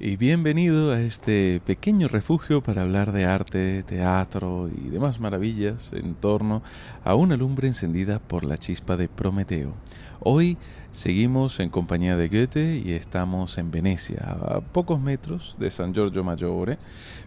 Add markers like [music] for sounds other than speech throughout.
y bienvenido a este pequeño refugio para hablar de arte, teatro y demás maravillas en torno a una lumbre encendida por la chispa de Prometeo. Hoy seguimos en compañía de Goethe y estamos en Venecia, a pocos metros de San Giorgio Maggiore.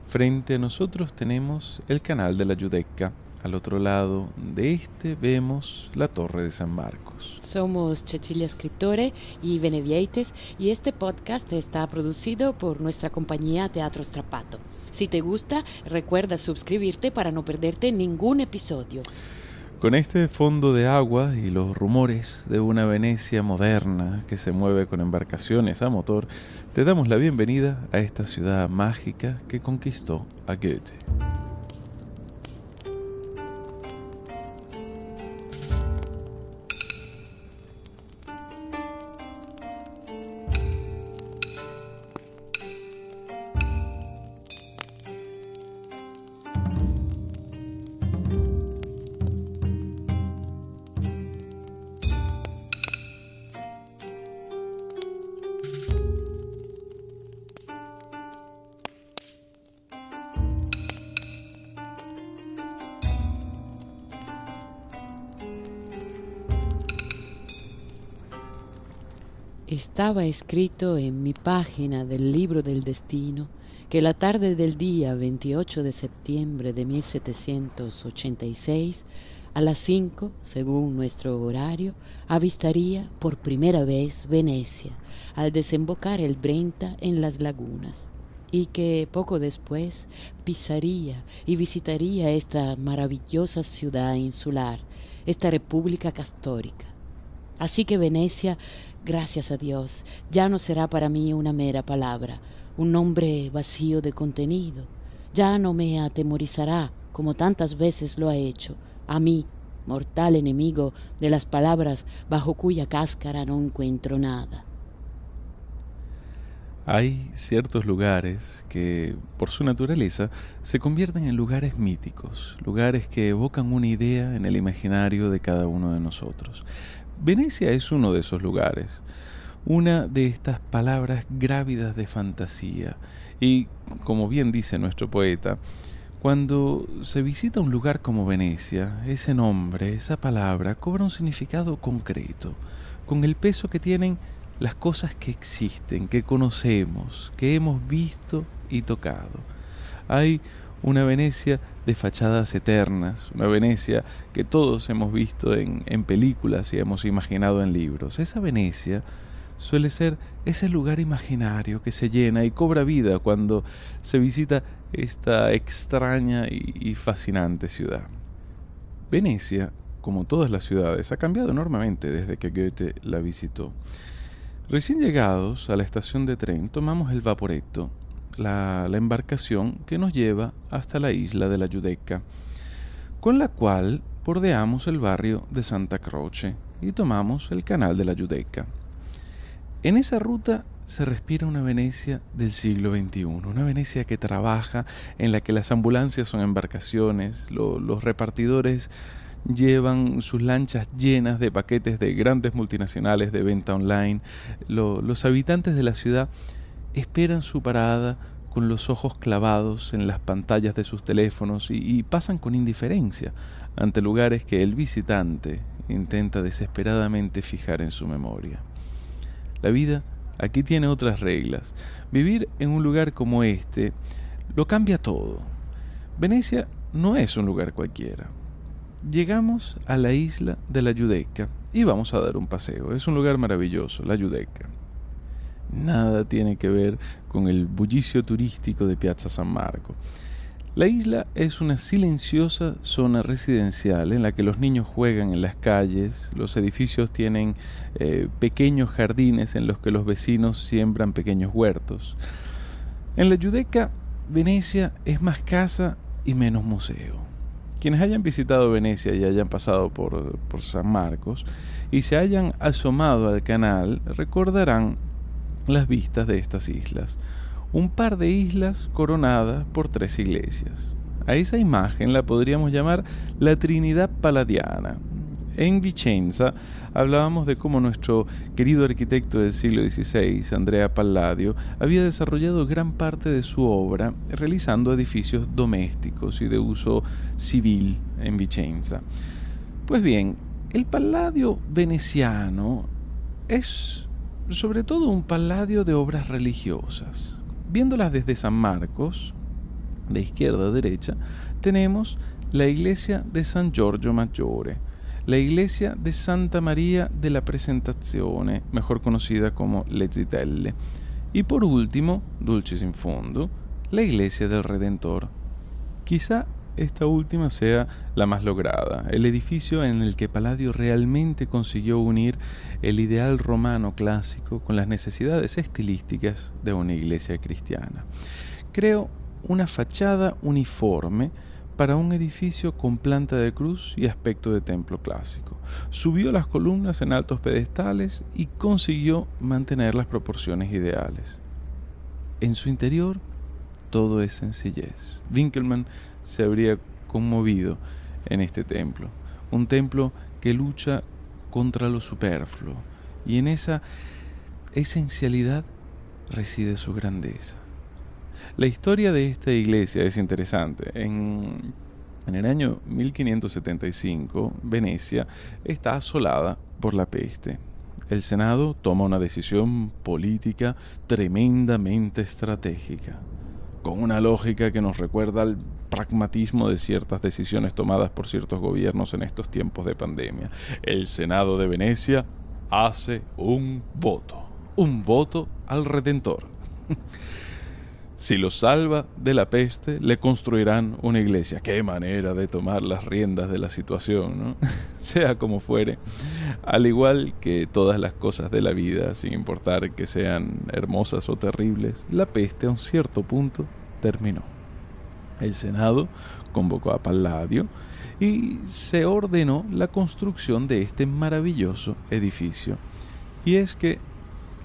Frente a nosotros tenemos el canal de la Giudecca, al otro lado de este vemos la Torre de San Marcos. Somos Cecilia Escritore y Benevieites y este podcast está producido por nuestra compañía Teatro Strapato. Si te gusta, recuerda suscribirte para no perderte ningún episodio. Con este fondo de agua y los rumores de una Venecia moderna que se mueve con embarcaciones a motor, te damos la bienvenida a esta ciudad mágica que conquistó a Goethe. Estaba escrito en mi página del libro del destino que la tarde del día 28 de septiembre de 1786, a las 5, según nuestro horario, avistaría por primera vez Venecia al desembocar el Brenta en las lagunas y que poco después pisaría y visitaría esta maravillosa ciudad insular, esta república castórica. Así que Venecia Gracias a Dios, ya no será para mí una mera palabra, un nombre vacío de contenido. Ya no me atemorizará, como tantas veces lo ha hecho, a mí, mortal enemigo de las palabras bajo cuya cáscara no encuentro nada. Hay ciertos lugares que, por su naturaleza, se convierten en lugares míticos, lugares que evocan una idea en el imaginario de cada uno de nosotros. Venecia es uno de esos lugares, una de estas palabras grávidas de fantasía. Y, como bien dice nuestro poeta, cuando se visita un lugar como Venecia, ese nombre, esa palabra, cobra un significado concreto, con el peso que tienen las cosas que existen, que conocemos, que hemos visto y tocado. Hay una Venecia de fachadas eternas, una Venecia que todos hemos visto en, en, películas y hemos imaginado en libros. Esa Venecia suele ser ese lugar imaginario que se llena y cobra vida cuando se visita esta extraña y, fascinante ciudad. Venecia, como todas las ciudades, ha cambiado enormemente desde que Goethe la visitó. Recién llegados a la estación de tren, tomamos el Vaporetto, la, embarcación que nos lleva hasta la isla de la Giudecca, con la cual bordeamos el barrio de Santa Croce y tomamos el canal de la Giudecca. En esa ruta se respira una Venecia del siglo XXI, una Venecia que trabaja, en la que las ambulancias son embarcaciones, los repartidores llevan sus lanchas llenas de paquetes de grandes multinacionales de venta online, los habitantes de la ciudad esperan su parada con los ojos clavados en las pantallas de sus teléfonos y, pasan con indiferencia ante lugares que el visitante intenta desesperadamente fijar en su memoria. La vida aquí tiene otras reglas. Vivir en un lugar como este lo cambia todo. Venecia no es un lugar cualquiera. Llegamos a la isla de la Yudeca y vamos a dar un paseo. Es un lugar maravilloso, la Yudeca nada tiene que ver con el bullicio turístico de Piazza San Marco. La isla es una silenciosa zona residencial en la que los niños juegan en las calles, los edificios tienen eh, pequeños jardines en los que los vecinos siembran pequeños huertos. En la Yudeca, Venecia es más casa y menos museo. Quienes hayan visitado Venecia y hayan pasado por, por San Marcos y se hayan asomado al canal recordarán las vistas de estas islas. Un par de islas coronadas por tres iglesias. A esa imagen la podríamos llamar la Trinidad Paladiana. En Vicenza hablábamos de cómo nuestro querido arquitecto del siglo XVI, Andrea Palladio, había desarrollado gran parte de su obra realizando edificios domésticos y de uso civil en Vicenza. Pues bien, el Palladio veneciano es sobre todo un Palladio de obras religiosas. Viéndolas desde San Marcos, de izquierda a derecha, tenemos la iglesia de San Giorgio Maggiore, la iglesia de Santa María de la Presentazione, mejor conocida como Le Zitelle, y por último, dulces in fondo, la iglesia del Redentor. Quizá esta última sea la más lograda, el edificio en el que Palladio realmente consiguió unir el ideal romano clásico con las necesidades estilísticas de una iglesia cristiana. Creo una fachada uniforme para un edificio con planta de cruz y aspecto de templo clásico. Subió las columnas en altos pedestales y consiguió mantener las proporciones ideales. En su interior todo es sencillez. Winkelmann se habría conmovido en este templo, un templo que lucha contra lo superfluo y en esa esencialidad reside su grandeza. La historia de esta iglesia es interesante. En, el año 1575, Venecia está asolada por la peste. El Senado toma una decisión política tremendamente estratégica, con una lógica que nos recuerda al pragmatismo de ciertas decisiones tomadas por ciertos gobiernos en estos tiempos de pandemia. El Senado de Venecia hace un voto, un voto al Redentor. [laughs] Si lo salva de la peste, le construirán una iglesia. Qué manera de tomar las riendas de la situación, ¿no? [laughs] sea como fuere. Al igual que todas las cosas de la vida, sin importar que sean hermosas o terribles, la peste a un cierto punto terminó. El Senado convocó a Palladio y se ordenó la construcción de este maravilloso edificio. Y es que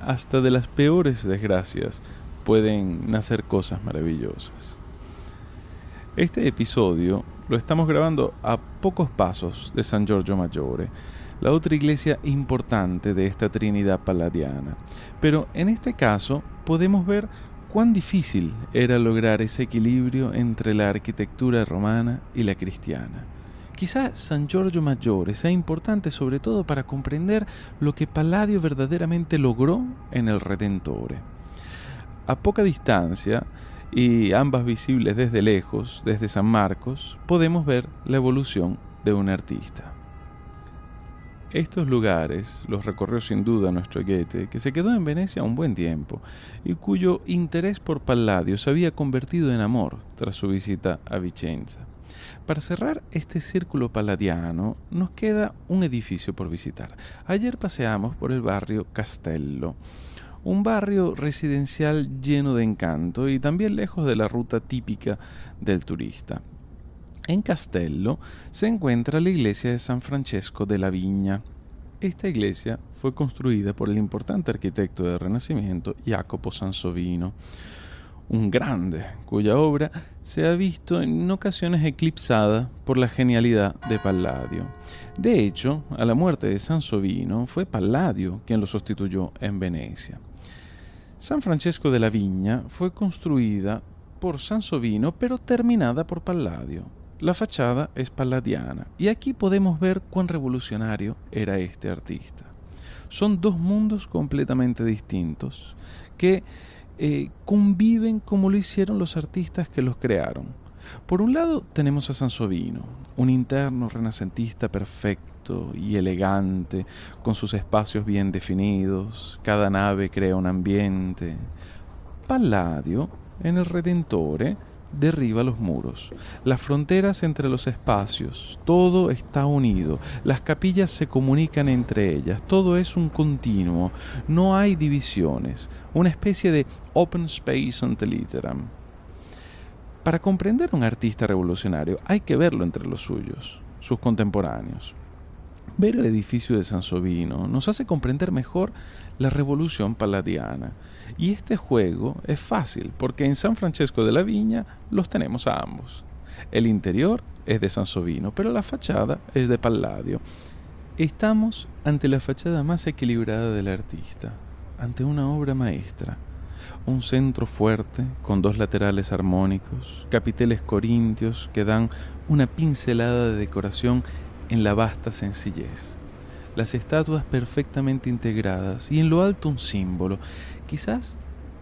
hasta de las peores desgracias pueden nacer cosas maravillosas. Este episodio lo estamos grabando a pocos pasos de San Giorgio Maggiore, la otra iglesia importante de esta Trinidad Palladiana. Pero en este caso podemos ver cuán difícil era lograr ese equilibrio entre la arquitectura romana y la cristiana. Quizá San Giorgio Maggiore sea importante sobre todo para comprender lo que Palladio verdaderamente logró en el Redentore a poca distancia y ambas visibles desde lejos, desde San Marcos, podemos ver la evolución de un artista. Estos lugares los recorrió sin duda nuestro Goethe, que se quedó en Venecia un buen tiempo y cuyo interés por Palladio se había convertido en amor tras su visita a Vicenza. Para cerrar este círculo palladiano, nos queda un edificio por visitar. Ayer paseamos por el barrio Castello, un barrio residencial lleno de encanto y también lejos de la ruta típica del turista. En Castello se encuentra la iglesia de San Francesco de la Viña. Esta iglesia fue construida por el importante arquitecto del Renacimiento Jacopo Sansovino, un grande cuya obra se ha visto en ocasiones eclipsada por la genialidad de Palladio. De hecho, a la muerte de Sansovino fue Palladio quien lo sustituyó en Venecia. San Francesco de la Viña fue construida por Sansovino pero terminada por Palladio. La fachada es palladiana y aquí podemos ver cuán revolucionario era este artista. Son dos mundos completamente distintos que eh, conviven como lo hicieron los artistas que los crearon. Por un lado tenemos a Sansovino, un interno renacentista perfecto y elegante, con sus espacios bien definidos, cada nave crea un ambiente. Palladio, en el Redentore, derriba los muros, las fronteras entre los espacios, todo está unido, las capillas se comunican entre ellas, todo es un continuo, no hay divisiones, una especie de open space ante litteram. Para comprender a un artista revolucionario hay que verlo entre los suyos, sus contemporáneos. Ver el edificio de Sansovino nos hace comprender mejor la revolución paladiana. Y este juego es fácil porque en San Francesco de la Viña los tenemos a ambos. El interior es de Sansovino, pero la fachada es de Palladio. Estamos ante la fachada más equilibrada del artista, ante una obra maestra, un centro fuerte con dos laterales armónicos, capiteles corintios que dan una pincelada de decoración en la vasta sencillez, las estatuas perfectamente integradas y en lo alto un símbolo, quizás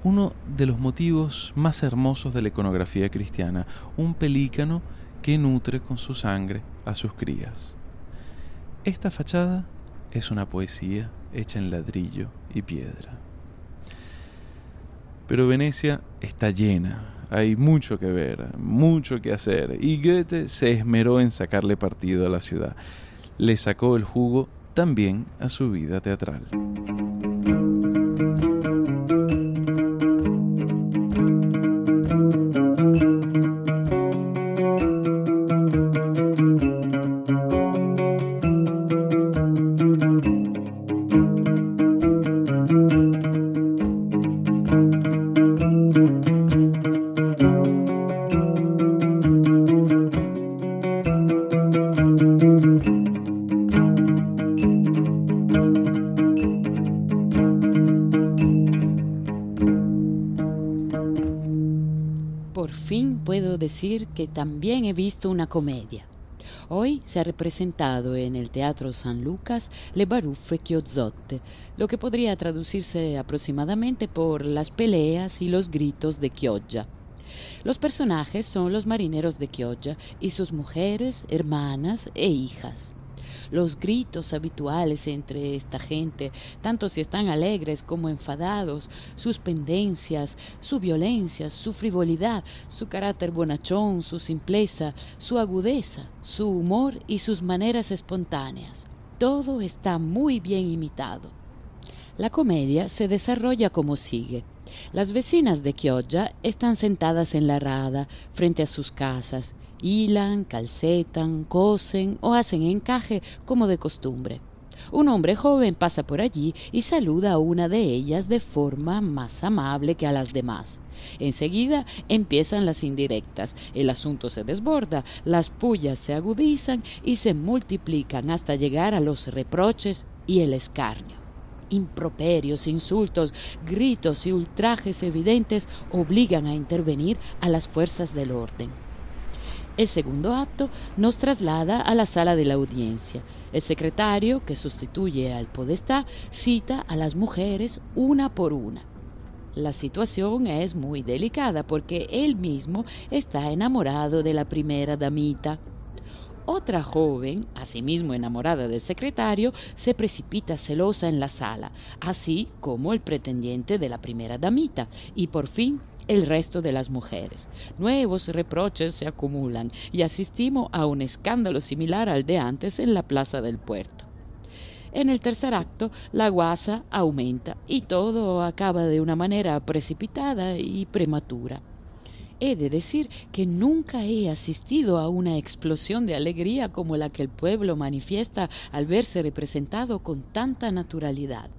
uno de los motivos más hermosos de la iconografía cristiana, un pelícano que nutre con su sangre a sus crías. Esta fachada es una poesía hecha en ladrillo y piedra. Pero Venecia está llena, hay mucho que ver, mucho que hacer, y Goethe se esmeró en sacarle partido a la ciudad. Le sacó el jugo también a su vida teatral. También he visto una comedia. Hoy se ha representado en el Teatro San Lucas Le Baruffe Chiozzotte, lo que podría traducirse aproximadamente por las peleas y los gritos de Chioggia. Los personajes son los marineros de Chioggia y sus mujeres, hermanas e hijas los gritos habituales entre esta gente, tanto si están alegres como enfadados, sus pendencias, su violencia, su frivolidad, su carácter bonachón, su simpleza, su agudeza, su humor y sus maneras espontáneas. Todo está muy bien imitado. La comedia se desarrolla como sigue. Las vecinas de Chioggia están sentadas en la rada, frente a sus casas, hilan, calcetan, cosen o hacen encaje como de costumbre. Un hombre joven pasa por allí y saluda a una de ellas de forma más amable que a las demás. Enseguida empiezan las indirectas, el asunto se desborda, las pullas se agudizan y se multiplican hasta llegar a los reproches y el escarnio. Improperios, insultos, gritos y ultrajes evidentes obligan a intervenir a las fuerzas del orden. El segundo acto nos traslada a la sala de la audiencia. El secretario, que sustituye al podestá, cita a las mujeres una por una. La situación es muy delicada porque él mismo está enamorado de la primera damita. Otra joven, asimismo enamorada del secretario, se precipita celosa en la sala, así como el pretendiente de la primera damita, y por fin el resto de las mujeres. Nuevos reproches se acumulan y asistimos a un escándalo similar al de antes en la plaza del puerto. En el tercer acto, la guasa aumenta y todo acaba de una manera precipitada y prematura. He de decir que nunca he asistido a una explosión de alegría como la que el pueblo manifiesta al verse representado con tanta naturalidad.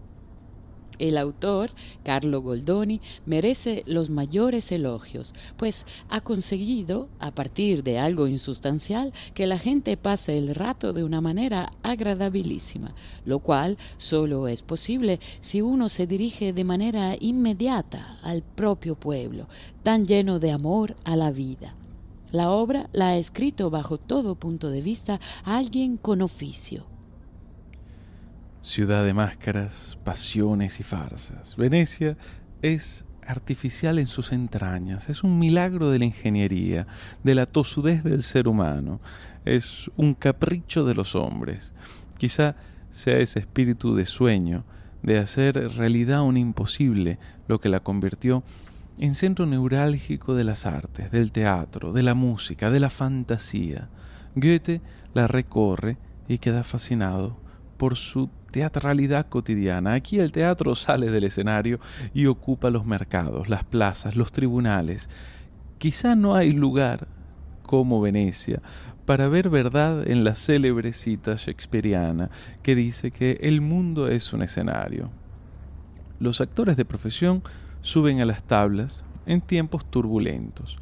El autor, Carlo Goldoni, merece los mayores elogios, pues ha conseguido, a partir de algo insustancial, que la gente pase el rato de una manera agradabilísima, lo cual solo es posible si uno se dirige de manera inmediata al propio pueblo, tan lleno de amor a la vida. La obra la ha escrito bajo todo punto de vista alguien con oficio ciudad de máscaras, pasiones y farsas. Venecia es artificial en sus entrañas, es un milagro de la ingeniería, de la tosudez del ser humano, es un capricho de los hombres. Quizá sea ese espíritu de sueño, de hacer realidad un imposible, lo que la convirtió en centro neurálgico de las artes, del teatro, de la música, de la fantasía. Goethe la recorre y queda fascinado por su teatralidad cotidiana. Aquí el teatro sale del escenario y ocupa los mercados, las plazas, los tribunales. Quizá no hay lugar como Venecia para ver verdad en la célebre cita shakespeariana que dice que el mundo es un escenario. Los actores de profesión suben a las tablas en tiempos turbulentos.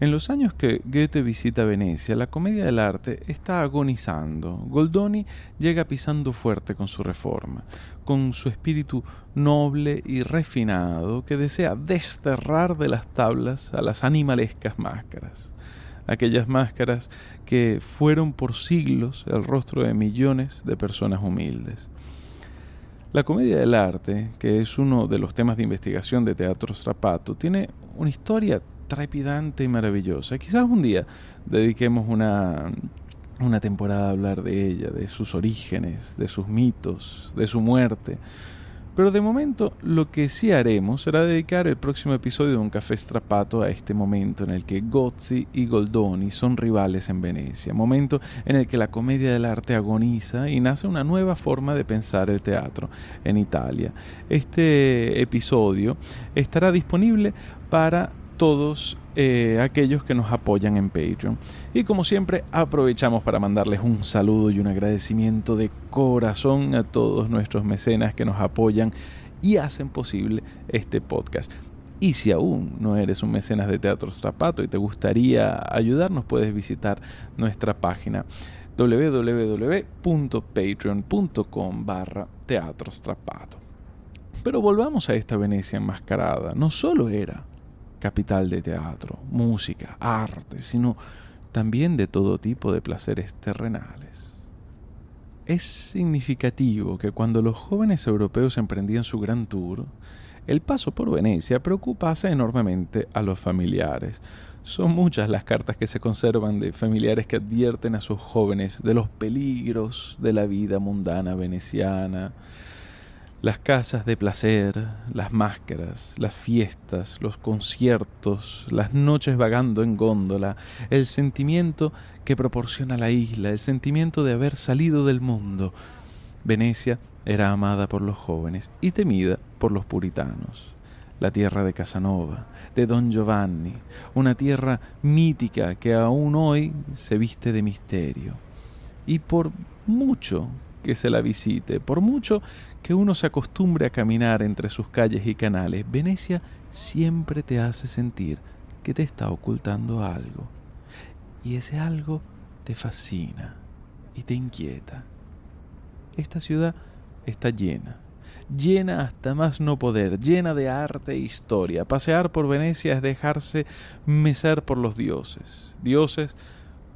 En los años que Goethe visita Venecia, la comedia del arte está agonizando. Goldoni llega pisando fuerte con su reforma, con su espíritu noble y refinado que desea desterrar de las tablas a las animalescas máscaras. Aquellas máscaras que fueron por siglos el rostro de millones de personas humildes. La comedia del arte, que es uno de los temas de investigación de Teatro Strapato, tiene una historia trepidante y maravillosa. Quizás un día dediquemos una, una temporada a hablar de ella, de sus orígenes, de sus mitos, de su muerte. Pero de momento lo que sí haremos será dedicar el próximo episodio de Un Café Strapato a este momento en el que Gozzi y Goldoni son rivales en Venecia, momento en el que la comedia del arte agoniza y nace una nueva forma de pensar el teatro en Italia. Este episodio estará disponible para todos eh, aquellos que nos apoyan en Patreon. Y como siempre, aprovechamos para mandarles un saludo y un agradecimiento de corazón a todos nuestros mecenas que nos apoyan y hacen posible este podcast. Y si aún no eres un mecenas de Teatro Strapato y te gustaría ayudarnos, puedes visitar nuestra página www.patreon.com barra Teatro. Pero volvamos a esta Venecia enmascarada. No solo era capital de teatro, música, arte, sino también de todo tipo de placeres terrenales. Es significativo que cuando los jóvenes europeos emprendían su gran tour, el paso por Venecia preocupase enormemente a los familiares. Son muchas las cartas que se conservan de familiares que advierten a sus jóvenes de los peligros de la vida mundana veneciana, las casas de placer, las máscaras, las fiestas, los conciertos, las noches vagando en góndola, el sentimiento que proporciona la isla, el sentimiento de haber salido del mundo. Venecia era amada por los jóvenes y temida por los puritanos. La tierra de Casanova, de Don Giovanni, una tierra mítica que aún hoy se viste de misterio. Y por mucho que se la visite, por mucho que uno se acostumbre a caminar entre sus calles y canales, Venecia siempre te hace sentir que te está ocultando algo. Y ese algo te fascina y te inquieta. Esta ciudad está llena, llena hasta más no poder, llena de arte e historia. Pasear por Venecia es dejarse mecer por los dioses, dioses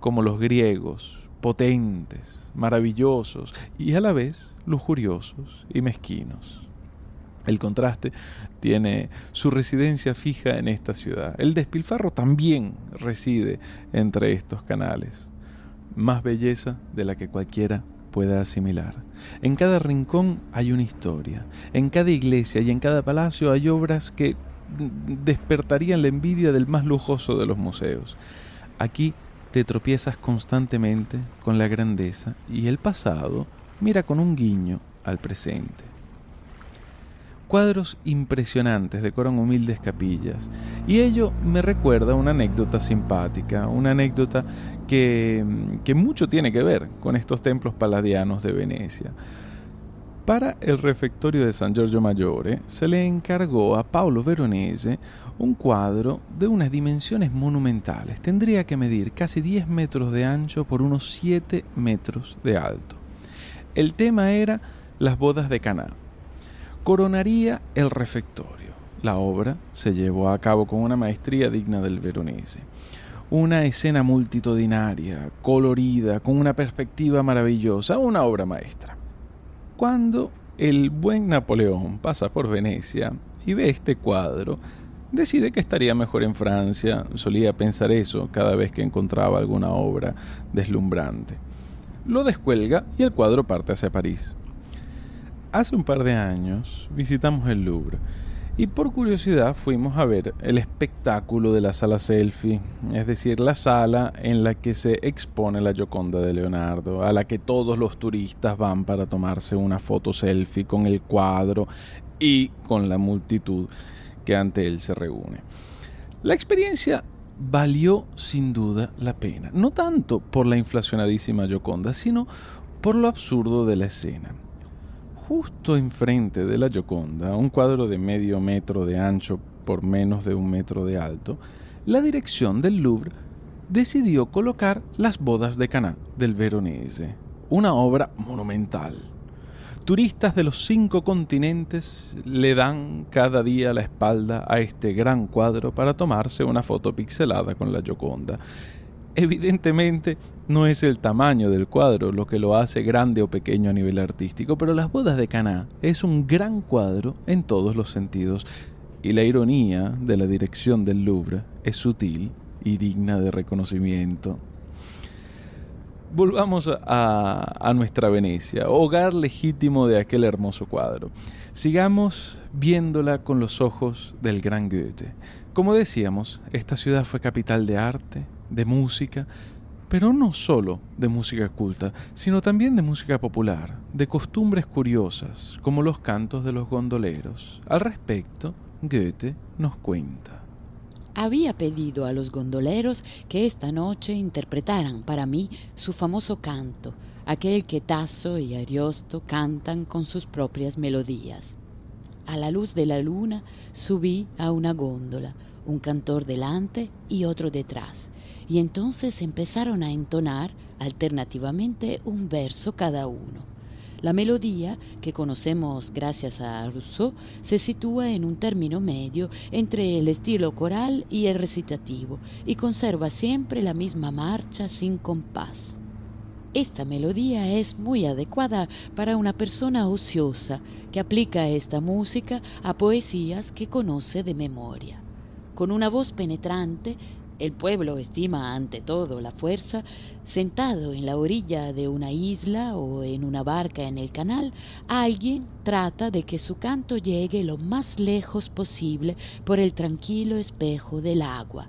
como los griegos, potentes, maravillosos y a la vez lujuriosos y mezquinos. El contraste tiene su residencia fija en esta ciudad. El despilfarro también reside entre estos canales. Más belleza de la que cualquiera pueda asimilar. En cada rincón hay una historia. En cada iglesia y en cada palacio hay obras que despertarían la envidia del más lujoso de los museos. Aquí te tropiezas constantemente con la grandeza y el pasado mira con un guiño al presente. Cuadros impresionantes decoran humildes capillas y ello me recuerda una anécdota simpática, una anécdota que, que mucho tiene que ver con estos templos paladianos de Venecia. Para el refectorio de San Giorgio Maggiore se le encargó a Paolo Veronese un cuadro de unas dimensiones monumentales. Tendría que medir casi 10 metros de ancho por unos 7 metros de alto. El tema era las bodas de Caná. Coronaría el refectorio. La obra se llevó a cabo con una maestría digna del Veronese. Una escena multitudinaria, colorida, con una perspectiva maravillosa, una obra maestra. Cuando el buen Napoleón pasa por Venecia y ve este cuadro, decide que estaría mejor en Francia, solía pensar eso cada vez que encontraba alguna obra deslumbrante. Lo descuelga y el cuadro parte hacia París. Hace un par de años visitamos el Louvre y por curiosidad fuimos a ver el espectáculo de la sala selfie, es decir, la sala en la que se expone la Gioconda de Leonardo, a la que todos los turistas van para tomarse una foto selfie con el cuadro y con la multitud que ante él se reúne. La experiencia valió sin duda la pena. No tanto por la inflacionadísima Gioconda, sino por lo absurdo de la escena. Justo enfrente de la Gioconda, un cuadro de medio metro de ancho por menos de un metro de alto, la dirección del Louvre decidió colocar Las bodas de Caná del Veronese, una obra monumental. Turistas de los cinco continentes le dan cada día la espalda a este gran cuadro para tomarse una foto pixelada con la Gioconda. Evidentemente no es el tamaño del cuadro lo que lo hace grande o pequeño a nivel artístico, pero Las bodas de Caná es un gran cuadro en todos los sentidos y la ironía de la dirección del Louvre es sutil y digna de reconocimiento. Volvamos a, nuestra Venecia, hogar legítimo de aquel hermoso cuadro. Sigamos viéndola con los ojos del gran Goethe. Como decíamos, esta ciudad fue capital de arte, de música, pero no solo de música culta, sino también de música popular, de costumbres curiosas, como los cantos de los gondoleros. Al respecto, Goethe nos cuenta. Había pedido a los gondoleros que esta noche interpretaran para mí su famoso canto, aquel que Tasso y Ariosto cantan con sus propias melodías. A la luz de la luna subí a una góndola, un cantor delante y otro detrás, y entonces empezaron a entonar alternativamente un verso cada uno. La melodía, que conocemos gracias a Rousseau, se sitúa en un término medio entre el estilo coral y el recitativo y conserva siempre la misma marcha sin compás. Esta melodía es muy adecuada para una persona ociosa que aplica esta música a poesías que conoce de memoria. Con una voz penetrante el pueblo estima ante todo la fuerza. Sentado en la orilla de una isla o en una barca en el canal, alguien trata de que su canto llegue lo más lejos posible por el tranquilo espejo del agua.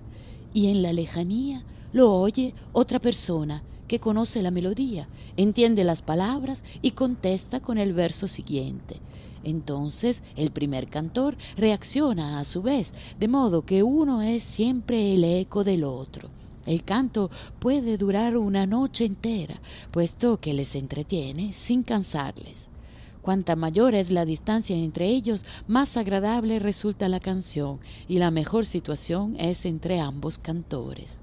Y en la lejanía lo oye otra persona que conoce la melodía, entiende las palabras y contesta con el verso siguiente. Entonces el primer cantor reacciona a su vez, de modo que uno es siempre el eco del otro. El canto puede durar una noche entera, puesto que les entretiene sin cansarles. Cuanta mayor es la distancia entre ellos, más agradable resulta la canción y la mejor situación es entre ambos cantores.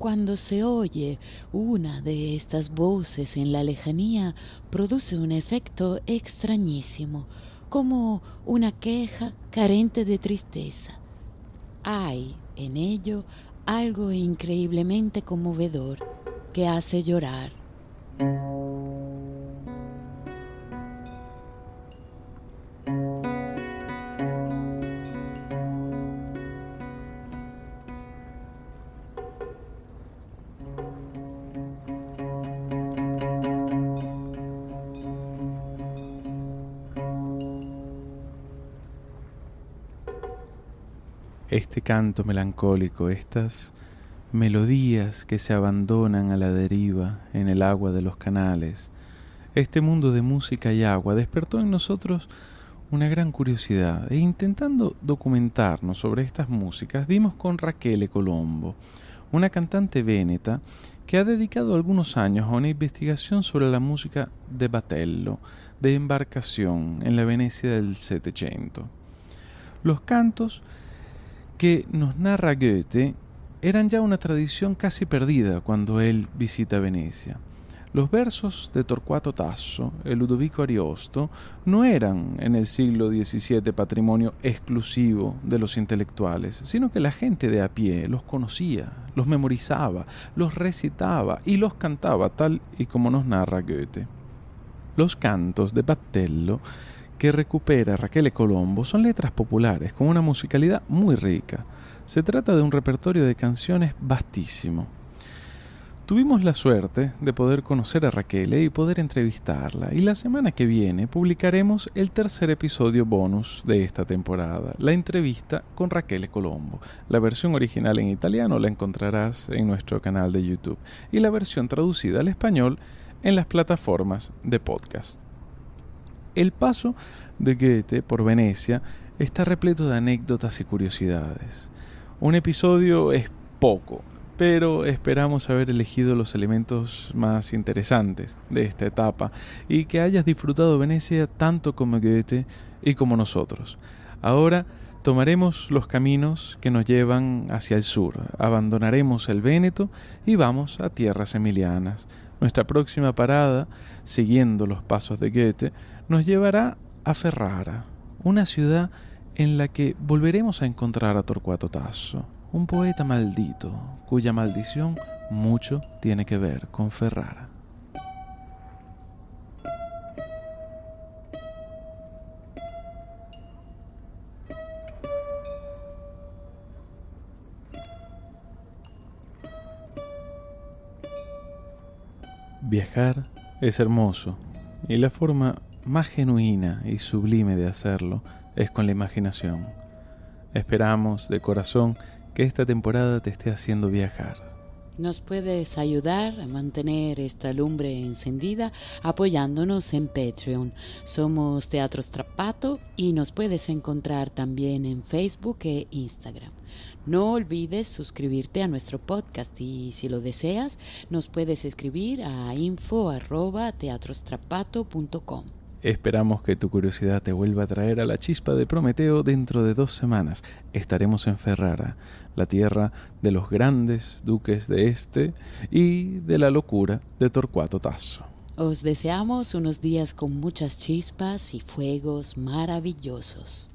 Cuando se oye una de estas voces en la lejanía, produce un efecto extrañísimo, como una queja carente de tristeza. Hay en ello algo increíblemente conmovedor que hace llorar. Este canto melancólico, estas melodías que se abandonan a la deriva en el agua de los canales, este mundo de música y agua despertó en nosotros una gran curiosidad e intentando documentarnos sobre estas músicas dimos con Raquel Colombo, una cantante véneta que ha dedicado algunos años a una investigación sobre la música de batello, de embarcación en la Venecia del Settecento. Los cantos que nos narra Goethe eran ya una tradición casi perdida cuando él visita Venecia. Los versos de Torcuato Tasso, el Ludovico Ariosto, no eran en el siglo XVII patrimonio exclusivo de los intelectuales, sino que la gente de a pie los conocía, los memorizaba, los recitaba y los cantaba tal y como nos narra Goethe. Los cantos de Battello que recupera Raquel Colombo son letras populares con una musicalidad muy rica. Se trata de un repertorio de canciones vastísimo. Tuvimos la suerte de poder conocer a Raquel y poder entrevistarla, y la semana que viene publicaremos el tercer episodio bonus de esta temporada, la entrevista con Raquel Colombo. La versión original en italiano la encontrarás en nuestro canal de YouTube y la versión traducida al español en las plataformas de podcast. El paso de Goethe por Venecia está repleto de anécdotas y curiosidades. Un episodio es poco, pero esperamos haber elegido los elementos más interesantes de esta etapa y que hayas disfrutado Venecia tanto como Goethe y como nosotros. Ahora Tomaremos los caminos que nos llevan hacia el sur, abandonaremos el Véneto y vamos a tierras emilianas. Nuestra próxima parada, siguiendo los pasos de Goethe, nos llevará a Ferrara, una ciudad en la que volveremos a encontrar a Torcuato Tasso, un poeta maldito, cuya maldición mucho tiene que ver con Ferrara. Viajar es hermoso y la forma más genuina y sublime de hacerlo es con la imaginación. Esperamos de corazón que esta temporada te esté haciendo viajar. Nos puedes ayudar a mantener esta lumbre encendida apoyándonos en Patreon. Somos Teatro Strapato y nos puedes encontrar también en Facebook e Instagram. No olvides suscribirte a nuestro podcast y si lo deseas nos puedes escribir a info@teatrostrapato.com. Esperamos que tu curiosidad te vuelva a traer a la chispa de Prometeo dentro de dos semanas. Estaremos en Ferrara, la tierra de los grandes duques de este y de la locura de Torcuato Tasso. Os deseamos unos días con muchas chispas y fuegos maravillosos.